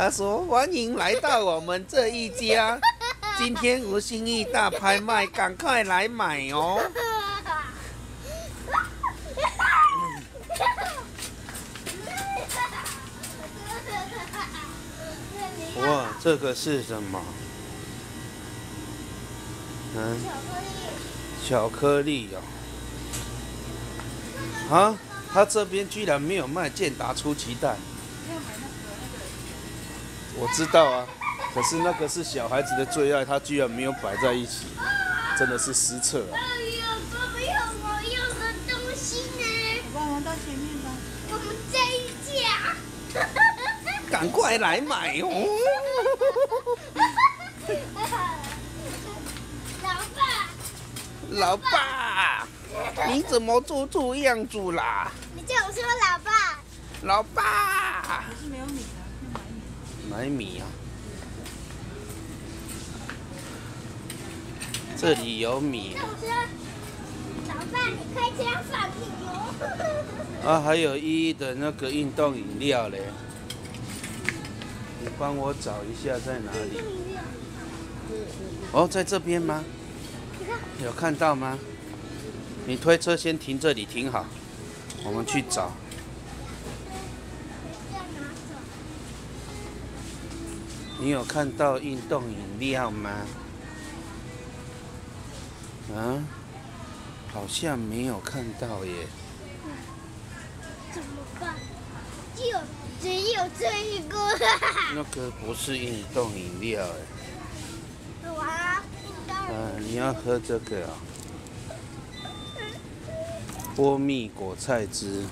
他说：“欢迎来到我们这一家，今天无心意大拍卖，赶快来买哦！”哇，这个是什么？嗯，巧克力哦。啊，他这边居然没有卖健达出奇蛋。我知道啊，可是那个是小孩子的最爱，他居然没有摆在一起，真的是失策啊！哎呀，爸爸要我要的东西呢？我帮忙到前面吧。我们这一家。赶快来买哦！老爸，老爸，你怎么做这样子啦？你叫我说老爸。老爸，可是没有米啊，要买米。啊！这里有米叫我说，老爸，你快这样放屁哦！啊，还有一一的那个运动饮料嘞。你帮我找一下在哪里？哦，在这边吗？有看到吗？你推车先停这里，停好，我们去找。你有看到运动饮料吗？啊，好像没有看到耶。怎么办？就只有这一个。那个不是运动饮料哎。你要喝这个啊？波蜜果菜汁。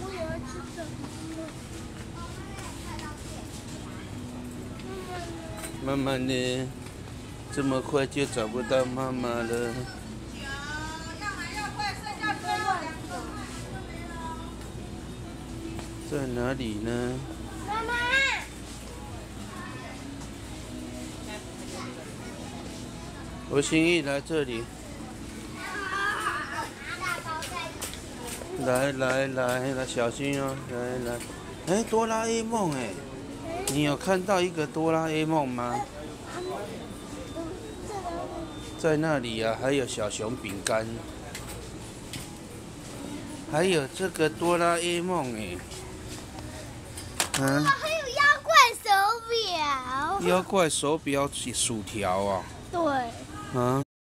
我也要吃这个。妈妈呢？这么快就找不到妈妈了。在哪里呢？妈妈，我心意来这里，来来来来，小心哦，来来。哎，哆啦 A 梦哎，你有看到一个哆啦 A 梦吗？在那里啊、还有小熊饼干，还有这个哆啦 A 梦哎，嗯，还有妖怪手表。妖怪手表薯条啊，对，啊，